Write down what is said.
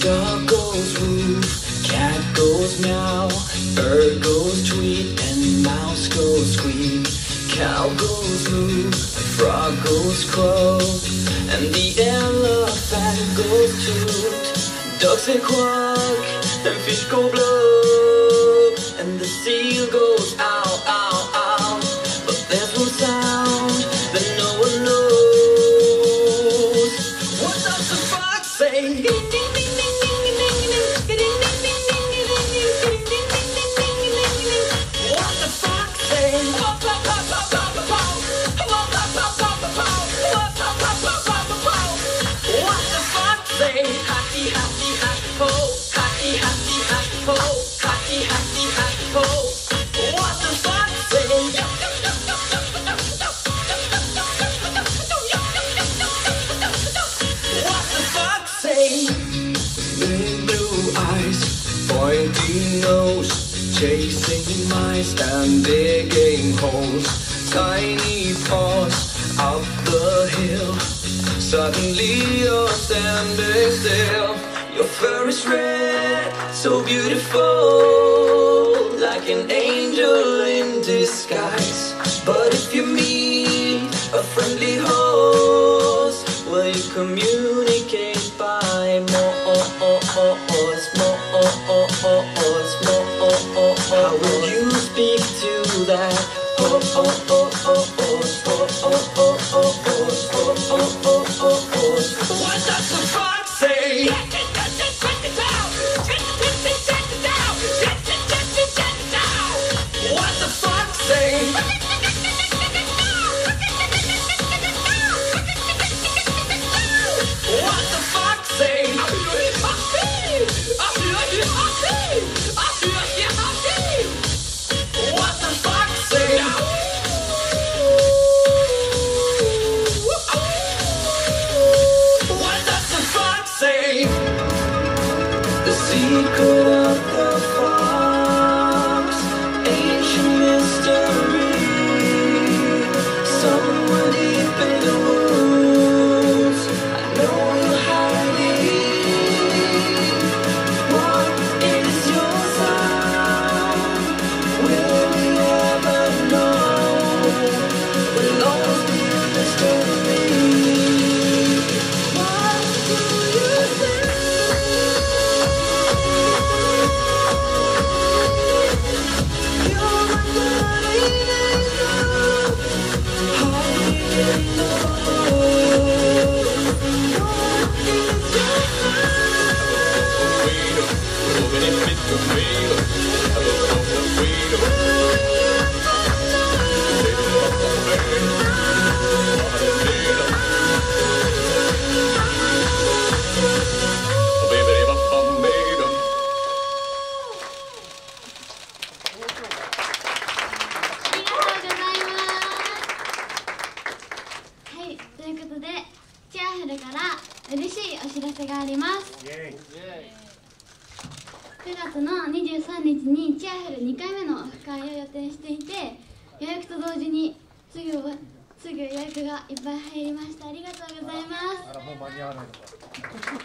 Dog goes woof, cat goes meow, bird goes tweet, and mouse goes squeak. Cow goes moo, frog goes croak, and the elephant goes toot. Ducks say quack, and fish go blub, and the seal goes ow, ow, ow. But there's one sound that no one knows. What does the chasing mice and digging holes. Tiny paws up the hill. Suddenly you're standing still. Your fur is red, so beautiful, like an angel in disguise. But if you meet a friendly host, will you communicate by? More, more, How will you speak to that? What secret of the があります。9月の23日にチアフル2回目のオフ会を予定していて予約と同時にすぐすぐ予約がいっぱい入りました。ありがとうございます。